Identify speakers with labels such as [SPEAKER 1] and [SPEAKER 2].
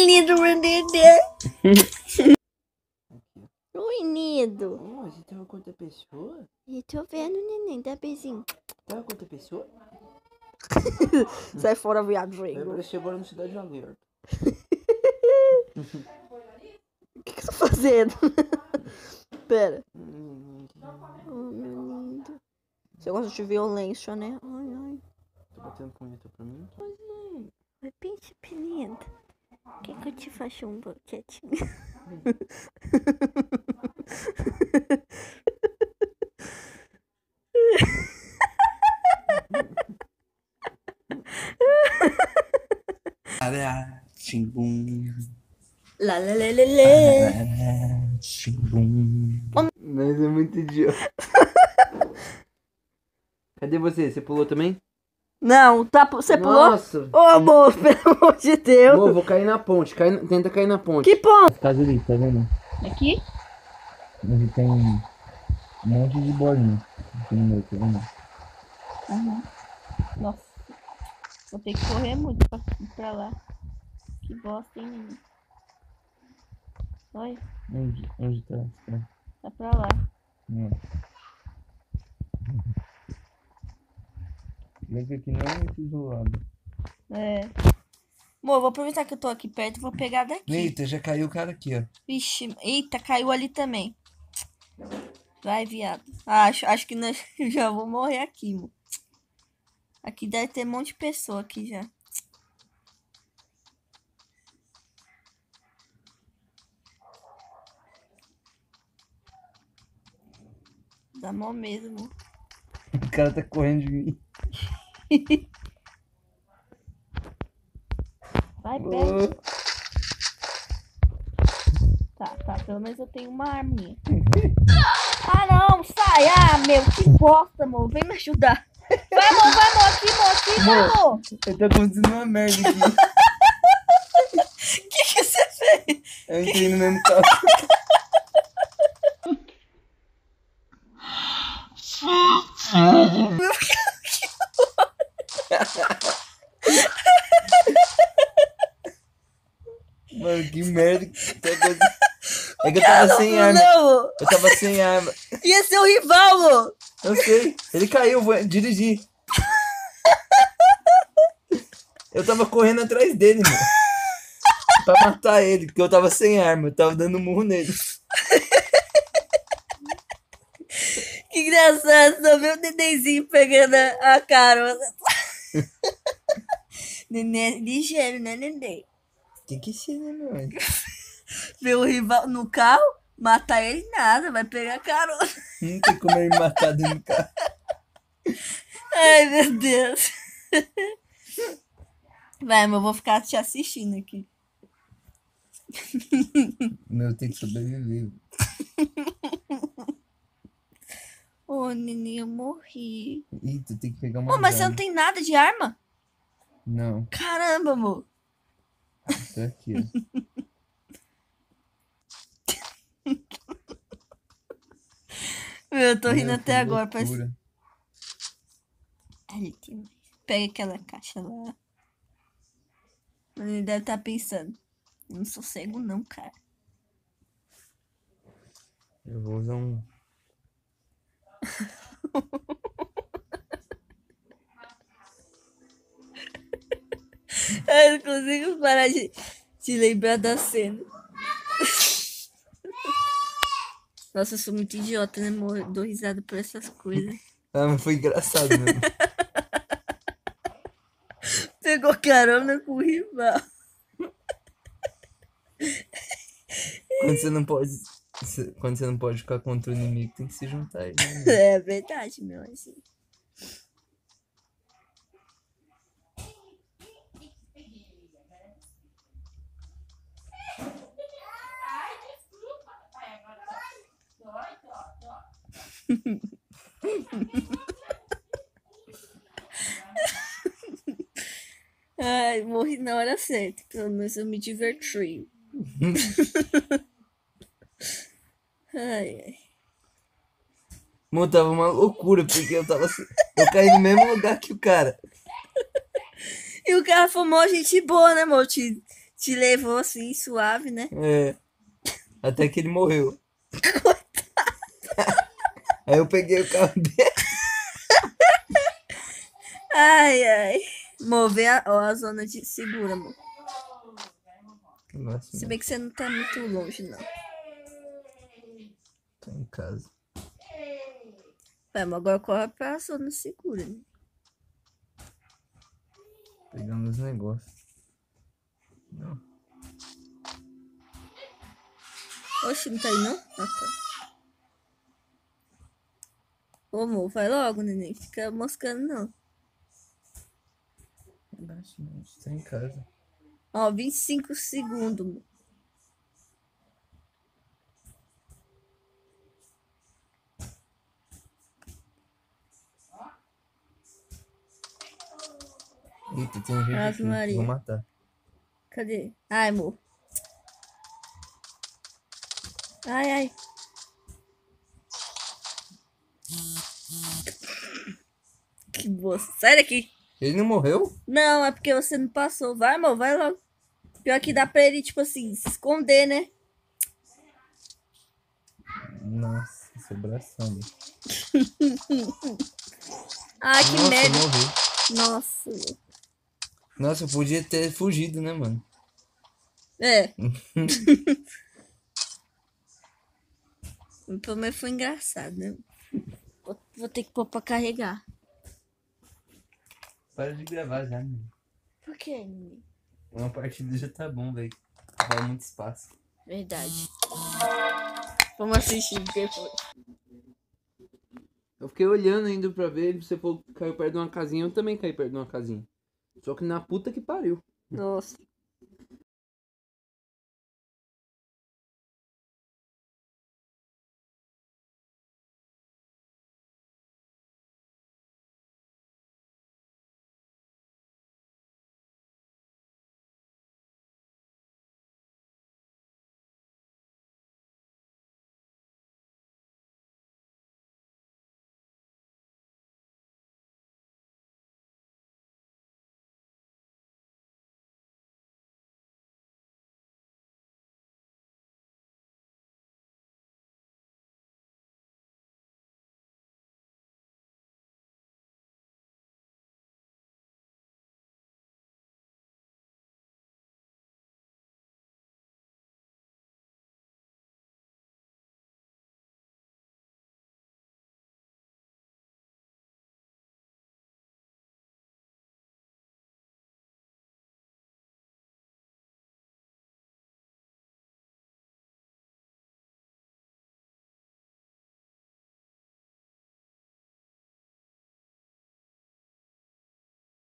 [SPEAKER 1] que lindo, meu nenê. Oi, Nido.
[SPEAKER 2] Oh, você tava com outra pessoa?
[SPEAKER 1] Eu tô vendo, neném. Dá beijinho.
[SPEAKER 2] Tava com outra pessoa?
[SPEAKER 1] Sai fora, viado
[SPEAKER 2] Eu
[SPEAKER 1] Drago.
[SPEAKER 2] apareci agora no Cidade Alerta.
[SPEAKER 1] O que que você tá fazendo? Pera.
[SPEAKER 2] Hum,
[SPEAKER 1] Oh, meu lindo. Você gosta de violência, né? Ai, ai.
[SPEAKER 2] Tá batendo punheta pra mim?
[SPEAKER 1] Oi, príncipe lindo. Quer que eu te faça um boquetinho? Lá, lá, lá, lá, lá.
[SPEAKER 2] Mas é muito idiota. Cadê você? Você pulou também?
[SPEAKER 1] Não, tá, você pulou?
[SPEAKER 2] Nossa.
[SPEAKER 1] Ô, amor, pelo amor de Deus.
[SPEAKER 2] Amor, vou cair na ponte. Cai Tenta cair na ponte.
[SPEAKER 1] Que ponto?
[SPEAKER 2] Casa ali, tá vendo?
[SPEAKER 1] Aqui?
[SPEAKER 2] Onde tem um monte de bolinha. Aqui no meio, tá vendo?
[SPEAKER 1] Aham. Nossa. Vou ter que correr muito pra ir pra lá. Que bosta, hein, menino? Olha,
[SPEAKER 2] Onde, onde tá? tá?
[SPEAKER 1] tá pra lá.
[SPEAKER 2] Não. Lembra que não é esse isolado.
[SPEAKER 1] É. Amor, vou aproveitar que eu tô aqui perto e vou pegar daqui.
[SPEAKER 2] Eita, já caiu o cara aqui, ó.
[SPEAKER 1] Vixe, eita, caiu ali também. Vai, viado. Acho, acho que nós já vou morrer aqui, mano. Aqui deve ter um monte de pessoa aqui já. Dá mó mesmo.
[SPEAKER 2] O cara tá correndo de mim.
[SPEAKER 1] Vai, pega. Tá, tá. Pelo menos eu tenho uma arminha. ah, não. Sai. Ah, meu. Que bosta, amor. Vem me ajudar. Vai, amor. Vai, amor. Aqui, amor. Aqui, vai,
[SPEAKER 2] Amor.
[SPEAKER 1] amor.
[SPEAKER 2] Tá acontecendo uma merda aqui.
[SPEAKER 1] O que, que você fez?
[SPEAKER 2] Eu entrei no mesmo carro. Mano, que merda que tá acontecendo. É que eu tava sem arma. Eu tava sem arma.
[SPEAKER 1] Ia ser o rival, amor.
[SPEAKER 2] Eu sei. Ele caiu, vou dirigir. Eu tava correndo atrás dele, mano. Pra matar ele, porque eu tava sem arma. Eu tava dando murro nele.
[SPEAKER 1] Que engraçado. Só meu nenenzinho pegando a a carona. Neném é ligeiro, né, neném?
[SPEAKER 2] Tem que ser, né, mano?
[SPEAKER 1] Ver o rival no carro, matar ele nada, vai pegar carona.
[SPEAKER 2] Não tem como ele matar dentro do carro.
[SPEAKER 1] Ai, meu Deus. Vai, mas eu vou ficar te assistindo aqui.
[SPEAKER 2] Meu, tem que sobreviver.
[SPEAKER 1] Ô, neném, eu morri.
[SPEAKER 2] Ih, tu tem que pegar uma
[SPEAKER 1] mas você não tem nada de arma?
[SPEAKER 2] Não,
[SPEAKER 1] Caramba, amor.
[SPEAKER 2] tá aqui, ó.
[SPEAKER 1] Meu, eu tô rindo até agora. Parece... Ali tem mais. Pega aquela caixa lá. Ele deve estar pensando. Eu não sou cego, não, cara.
[SPEAKER 2] Eu vou usar um.
[SPEAKER 1] Eu não consigo parar de, de lembrar da cena. Nossa, eu sou muito idiota, né, amor? Eu dou risada por essas coisas.
[SPEAKER 2] Ah, mas foi engraçado mesmo.
[SPEAKER 1] Pegou carona com o rival.
[SPEAKER 2] Quando você não pode. Quando você não pode ficar contra o inimigo, tem que se juntar a ele. né?
[SPEAKER 1] É verdade, meu. Assim. Ai, morri na hora certa. Pelo menos eu me diverti. ai, ai.
[SPEAKER 2] Mano, tava uma loucura, porque eu tava. assim- Eu caí no mesmo lugar que o cara.
[SPEAKER 1] E o cara foi mó gente boa, né, amor? Te, Te levou assim, suave, né?
[SPEAKER 2] É. Até que ele morreu. Aí eu peguei o carro dele.
[SPEAKER 1] Ai, ai. Mover a, ó, a zona de segura, amor.
[SPEAKER 2] Nossa,
[SPEAKER 1] Se bem que você não tá muito longe, não.
[SPEAKER 2] tô em casa.
[SPEAKER 1] Vai, mas agora corre pra zona segura, né?
[SPEAKER 2] Pegando os negócios. Não.
[SPEAKER 1] Oxe, não tá aí, não? Ah, tá. Ô, amor, vai logo, neném. Fica moscando, não.
[SPEAKER 2] Relaxa, não. Tô em casa.
[SPEAKER 1] Ó, 25 segundos, amor.
[SPEAKER 2] Eita, tem gente
[SPEAKER 1] Ave. Maria.
[SPEAKER 2] Vou matar.
[SPEAKER 1] Cadê? Ai, amor. Ai, ai. Bosta. Sai daqui.
[SPEAKER 2] Ele não morreu?
[SPEAKER 1] Não, é porque você não passou. Vai, amor, vai logo. Pior que dá pra ele, tipo assim, se esconder, né?
[SPEAKER 2] Nossa, esse bração. velho.
[SPEAKER 1] Ai, que
[SPEAKER 2] Nossa,
[SPEAKER 1] merda.
[SPEAKER 2] morri.
[SPEAKER 1] Nossa.
[SPEAKER 2] Nossa, eu podia ter fugido, né, mano?
[SPEAKER 1] É. Pelo menos foi engraçado, né? Vou, vou ter que pôr pra carregar.
[SPEAKER 2] Para de gravar já, menino.
[SPEAKER 1] Por quê, menino?
[SPEAKER 2] Uma partida já tá bom, velho. Vai muito espaço.
[SPEAKER 1] Verdade. Vamos assistir depois.
[SPEAKER 3] Eu fiquei olhando ainda pra ver, você falou que caiu perto de uma casinha, eu também caí perto de uma casinha. Só que na puta que pariu.
[SPEAKER 1] Nossa.